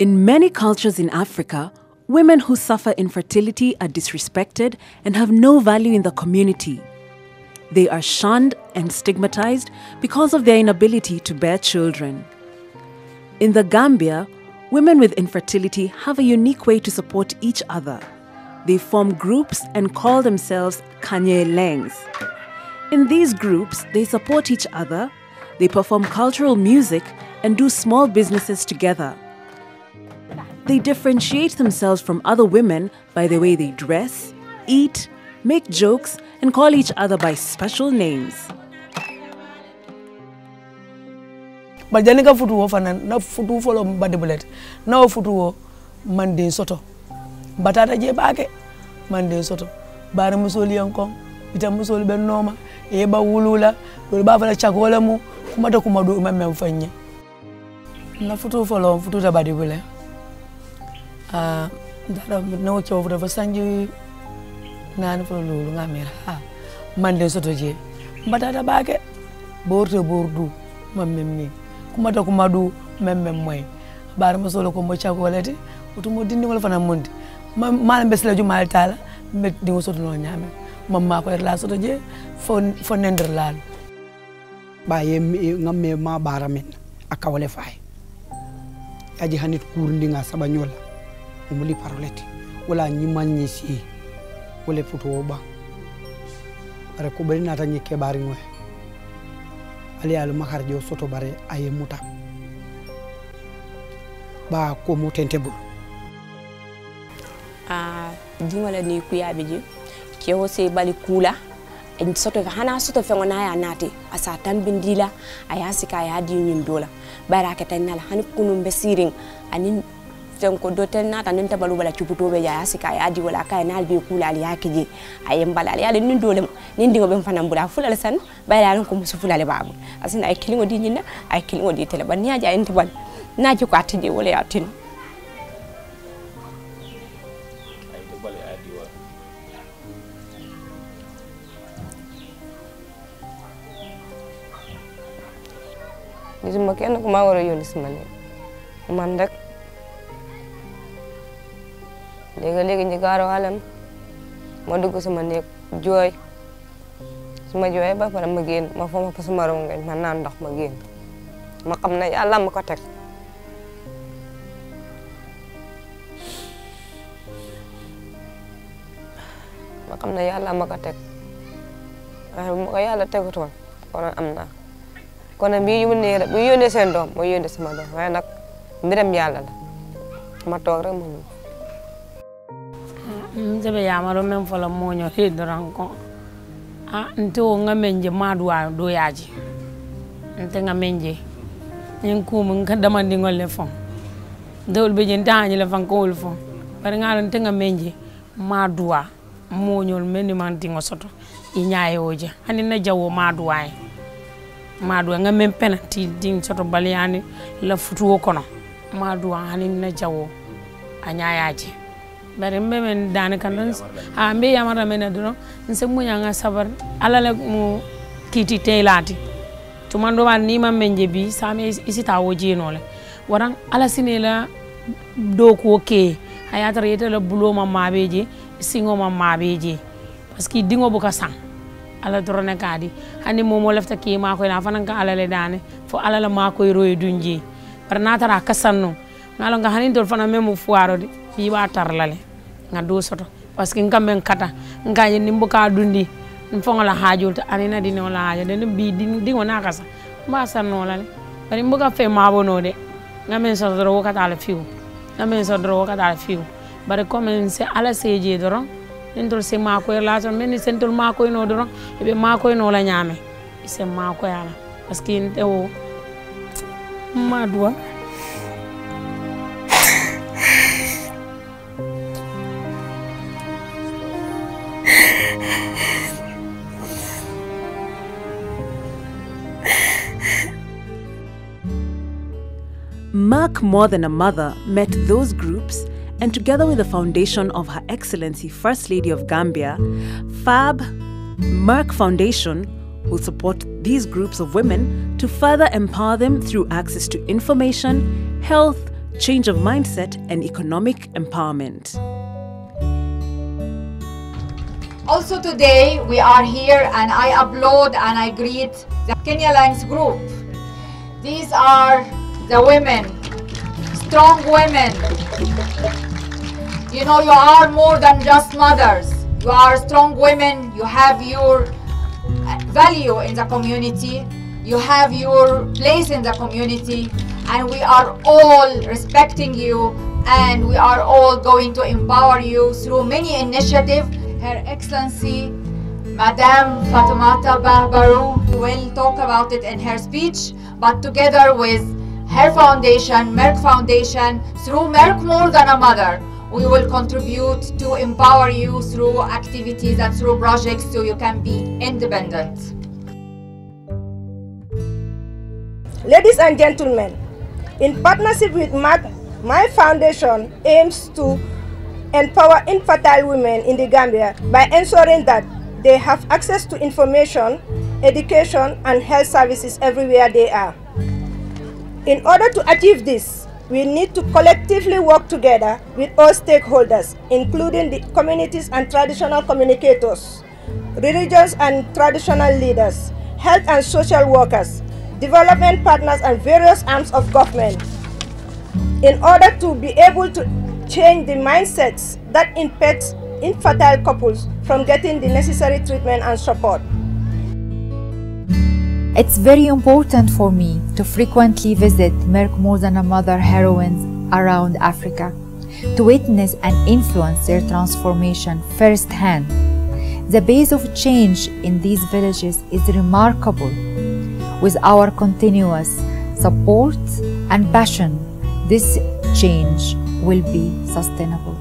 In many cultures in Africa, women who suffer infertility are disrespected and have no value in the community. They are shunned and stigmatized because of their inability to bear children. In the Gambia, women with infertility have a unique way to support each other. They form groups and call themselves Kanyelengs. In these groups, they support each other, they perform cultural music, and do small businesses together. They differentiate themselves from other women by the way they dress, eat, make jokes, and call each other by special names. bajani ka futu fana na futu folo mbadi bulet na wo futu wo mande soto. Batata je bake mande soto. Bare musoli yankon bita musoli ben noma e ba wulula do ba fala chak mu kuma da kuma do mem fanye na futu folo futu da badi bulet dara no cho vra vasanji nan fo lulu ngamir ha mande soto je mbada da bage borto bordu mammemni kuma da kuma du memmem moy bar mo solo ko mo chagolete utumo dindi wala fana ma- malam besla jumal tala mbet di soto no nyame mamma ko la soto je fo fo nender lal ba yem ma baramen fay aji hanit kurndi nga sabanyola umuli parolete wala nyimanyi si wala futo ba bare ko bari nata nyike bari ngoy ali alu makar jo soto bare aye muta. Ba ko mu tente bu a dingala ni kuyabe je ke ho se bali kula. Soto hana soto fe ngona ya nati. Asa tan bindila. Aya sika ya di nyim dola bara ka tanala nala. Hani kunum be siring anin fenko do ten nata nin tabalu bala cuputoɓe ya sika ya di wala kaye naal be kuulal ya keje aye mbalal yaade nin dolema nin dingo ɓen fanam bula fulal san ɓayralen ko musu fulale babu asina ay kilingo di ñinna ay kilingo di tele ban niaji ayen na ci ko attiji wala ya tino nisima kene kuma wara ne man rek léegi léegi ñu gaaro alam. Ma dugg sama néeg jooy su ma ba pare ma génn ma foma fa sama rongañ ma naan ndox ma génn ma xam ne yàlla ma ko teg ma xam ne yàlla ma ko teg waaye bu ma ko yàlla tegutoon konoon am naa kon bii yónnee bu yónnee seen doom mooy yónnee sama doom waaye nag mbiram yàlla la ma toog rek ma nzebe yamaro men fola moño he doran ko a nte o nga menje maduwa do yaji. Nte nga menje. Sais pas si damandi ngol le fon. Je be jenta pas le fan ko wol fon. Je nga nte nga menje maduwa moñol meni man Je soto. I ñaaye si hani na jawo maduwa e. Maduwa nga men pena ti ding soto baliyani la futuwo kono. Maduwa hani na jawo. A ñaayaje bari mbe men mɛ n daani ka n bɛ yamara mɛ na dɔrɔn. N se mun y'an ka ala la mu kiti tɛ laati tuma dɔ b'a n'i ma mɛ je bi saa mɛ i si wo je nɔ lɛ. Waran ala sini la dɔw k'o kɛ a y'a tara la bulo ma maa je singo ma maa bɛ dingo bɛ ka san. Ala dɔrɔn ne k'a di. Hali momo lafta k'i maa ko a fana ka ala le daani fo ala la maa ko yɔrɔ ye dun je bari n'a taara a ka san nɔ n'a lɔn f'i b'a tari nga do soto. Parce que ngam men kata nga ni nimbo ka dundi. Nfonga la hajul ta anina dino la hajo. De bi di ngona kasa. Ma sanno la bari mbuga fe ma bono de. Nga men so dro wakata la fiu nga men so dro wakata la fiu bari comme se ala seje doron. Ndol se ma ko la so men se ndol ma ko no doron. E be ma ko no la nyame. Se ma ko yala parce que nte o ma duwa Merck More Than a Mother met those groups and together with the foundation of Her Excellency First Lady of Gambia, FAB Merck Foundation will support these groups of women to further empower them through access to information, health, change of mindset, and economic empowerment. Also today we are here and I applaud and I greet the Kanyeleng group. These are the women, strong women. You know you are more than just mothers. You are strong women, you have your uh, value in the community, you have your place in the community. And we are all respecting you. And we are all going to empower you through many initiatives her Excellency Madame Fatoumata Bah-Barrow will talk about it in her speech, but together with her foundation, Merck Foundation, through Merck More Than a Mother, we will contribute to empower you through activities and through projects so you can be independent. Ladies and gentlemen, in partnership with Merck, my foundation aims to empower infertile women in the Gambia by ensuring that they have access to information, education, and health services everywhere they are. In order to achieve this, we need to collectively work together with all stakeholders, including the communities and traditional communicators, religious and traditional leaders, health and social workers, development partners, and various arms of government in order to be able to change the mindsets that impact infertile couples from getting the necessary treatment and support. It's very important for me to frequently visit Merck More Than a Mother heroines around Africa to witness and influence their transformation firsthand. The base of change in these villages is remarkable. With our continuous support and passion, this change will be sustainable.